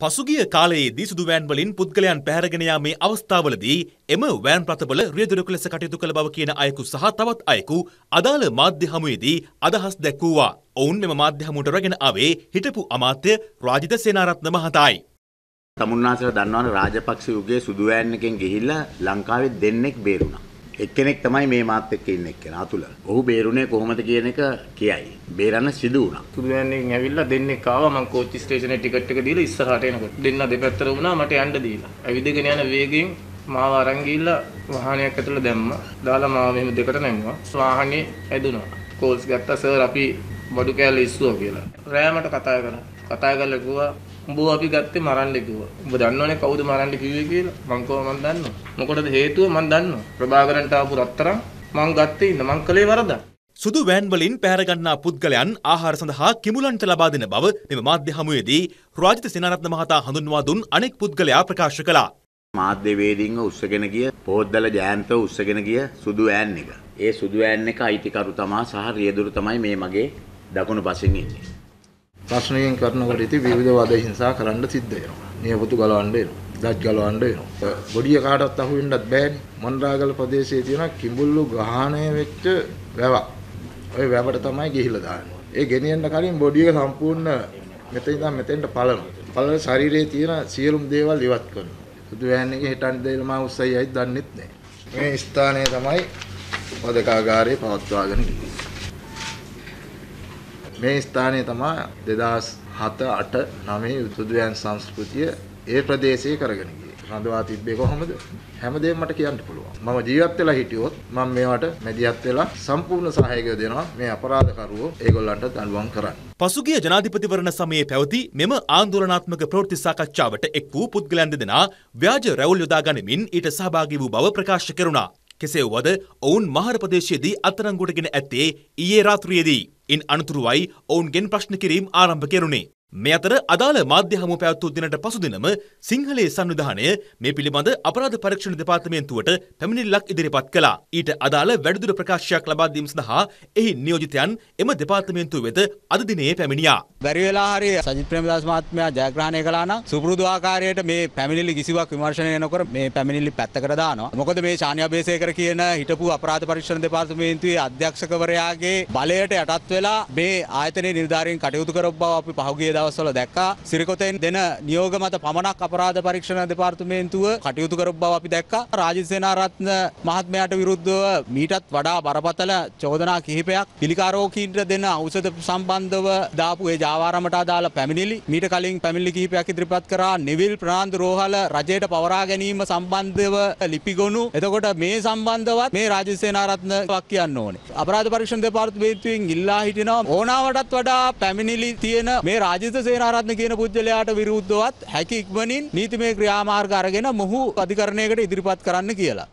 පසුගිය කාලයේදී සුදු වෑන් වලින් පුද්ගලයන් පැහැරගෙන යාමේ අවස්ථාවලදී එම වෑන් රථවල රියදුරෙකු ලෙස කටයුතු කළ බව කියන අයෙකු සහ තවත් අයෙකු අදාළ මාධ්‍ය හමුවේදී අදහස් දැක්වුවා. ඔවුන් මෙම මාධ්‍ය හමුවට රැගෙන ආවේ හිටපු අමාත්‍ය රාජිත සේනාරත්න මහතායි. තමුන්නාසල දන්නවන රාජපක්ෂ යුගයේ සුදු වෑන් එකෙන් ගිහිල්ලා ලංකාවේ දෙන්නෙක් බේරුණා. එක්කෙනෙක් තමයි මේ මාත් එක්ක ඉන්න එක්කෙනා අතුල. ඔහු බේරුනේ කොහොමද කියන එක කියයි. බේරන්න සිදු වුණා. සුදුවැන්නෙන් ඇවිල්ලා දෙන්නෙක් ආවා මං කෝච්චි ස්ටේෂනේ ටිකට් එක දීලා ඉස්සරහට එනකොට දෙන්න දෙපැත්තට වුණා මට යන්න දීලා. ඇවිදගෙන යන වේගෙන් මාව අරන් ගිහිල්ලා වාහනයක් ඇතුළේ දැම්මා. දාලා මාව මෙහෙම දෙකට නැමුවා. වාහනේ ඇදුනා. කෝල්ස් ගත්තා සර් අපි බඩු කෑල්ල ඉස්සුවා කියලා. රෑමට කතා කරා. කතා කරලා කිව්වා උඹ අපි ගත්තේ මරන්න කිව්වා. උඹ දන්නවනේ කවුද මරන්න කිව්වේ කියලා? මං කව මං දන්නවා. මොකටද හේතුව මං දන්නවා. ප්‍රභාකරන්ට ආපු රත්තරන් මං ගත්තේ ඉන්න මං කළේ වරදක්. සුදු වෑන් වලින් පැහැරගන්නා පුද්ගලයන් ආහාර සඳහා කිමුලන්ට ලබා දෙන බව මෙම මාධ්‍ය හමුවේදී රාජිත සේනාරත්න මහතා හඳුන්වා දුන් අනෙක් පුද්ගලයා ප්‍රකාශ කළා. මාධ්‍යවේදීන්ව උස්සගෙන ගිය පොහොද්දල ජයන්තව උස්සගෙන ගිය සුදු ඈන් එක. ඒ සුදු ඈන් එක අයිතිකරු තමා සහ රියදුරු තමයි මේ මගේ දකුණු පසින් ඉන්නේ. ප්‍රශ්නයෙන් කරනකොට ඉතින් විවිධ වද හිංසා කරන්න සිද්ධ වෙනවා. නියපොතු ගලවන්න වෙනවා. දත් ගලවන්න වෙනවා. බොඩිය කාටවත් අහු වෙන්නත් බෑනේ. මොන්රාගල ප්‍රදේශයේ තියෙන කිඹුල්ලු ග්‍රහණය වෙච්ච වැවක්. ওই වැවට තමයි ගිහිල්ලා දාන්නේ. ඒ ගෙනියන්න කලින් බොඩිය එක සම්පූර්ණ මෙතන ඉඳන් මෙතෙන්ට පලනවා. පලලා ශරීරයේ තියෙන සියලුම දේවල් ඉවත් කරනවා. සුදු වෑන් එකේ හිටන් දෙලා මා උස්සයියි දන්නෙත් නැහැ. මේ ස්ථානය තමයි පදකාගාරයේ පවත්වාගෙන ඉන්නේ. මේ ස්ථානය තමයි 2007 8 9 සුදුයන් සංස්කෘතිය ඒ ප්‍රදේශයේ කරගෙන ගියේ. රඳවා තිබ්බේ කොහොමද? හැමදේම මට කියන්න පුළුවන්. මම ජීවත් වෙලා හිටියොත් මම මේවට මැදිහත් වෙලා සම්පූර්ණ සහායකය දෙනවා මේ අපරාධකරුවෝ ඒගොල්ලන්ට දඬුවම් කරන්න. පසුගිය ජනාධිපතිවරණ සමයේ පැවති මෙම ආන්දෝලනාත්මක ප්‍රවෘත්ති සාකච්ඡාවට එක් වූ පුද්ගලයන් දෙදෙනා ව්‍යාජ රැවුල් යොදා ගනිමින් ඊට සහභාගී වූ බව ප්‍රකාශ කෙරුණා. කෙසේ වුවද ඔවුන් මහර ප්‍රදේශයේදී අත්අඩංගුවටගෙන ඇත්තේ ඊයේ රාත්‍රියේදී. ඉන් අනතුරුවයි ඔවුන්ගෙන් ප්‍රශ්න කිරීම් ආරම්භ කෙරුණේ. මේ අතර අදාළ මාධ්‍ය හමු පැවැත්වූ දිනට පසුදිනම සිංහලයේ සංවිධානය මේ පිළිබඳ අපරාධ පරීක්ෂණ දෙපාර්තමේන්තුවට පැමිණිල්ලක් ඉදිරිපත් කළා. ඊට අදාළ වැඩිදුර ප්‍රකාශයක් ලබා දීම සඳහා එහි නියෝජිතයන් එම දෙපාර්තමේන්තුව වෙත අද දිනේ පැමිණියා. බැරි වෙලා හරි සජිත් ප්‍රේමදාස මහත්මයා ජයග්‍රහණය කළා නම් සුපුරුදු ආකාරයට මේ පැමිණිලි කිසිවක් විමර්ශනය නොකර මේ පැමිණිලි පැත්තකට දානවා. මොකද මේ ශාන්‍ය අබේසේකර කියන හිටපු අපරාධ පරීක්ෂණ දෙපාර්තමේන්තුවේ අධ්‍යක්ෂකවරයාගේ බලයට යටත් වෙලා මේ ආයතනයේ නිලධාරීන් කටයුතු කරපු බව අපි පහුගිය දවස්වල දැක්කා. සිරිකොතෙන් දෙන නියෝග මත පමණක් අපරාධ පරීක්ෂණ දෙපාර්තමේන්තුව කටයුතු කරපු බව අපි දැක්කා. රාජිත් සේනාරත්න මහත්මයාට විරුද්ධව මීටත් වඩා බරපතල චෝදනා කිහිපයක් පිළිකාරෝකීන්ට දෙන ඖෂධ සම්බන්ධව දාපු ඒ ජාවාරමට අදාළ පැමිණිලි මීට කලින් පැමිණිලි කිහිපයක් ඉදිරිපත් කරා නිවිල් ප්‍රනාන්දු රෝහල රජයට පවරා ගැනීම සම්බන්ධව ලිපිගොනු. එතකොට මේ සම්බන්ධවත් මේ රාජිත් සේනාරත්න වක් කියන්න ඕනේ. අපරාධ පරීක්ෂණ දෙපාර්තමේන්තුවෙන් ඉල්ලා හිටිනවා ඕනාවටත් වඩා පැමිණිලි තියෙන මේ රාජිත සේනාරත්න කියන පුද්ගලයාට විරුද්ධවත් හැකි ඉක්මනින් නීතිමය ක්‍රියාමාර්ග අරගෙන මොහු අධිකරණයකට ඉදිරිපත් කරන්න කියලා.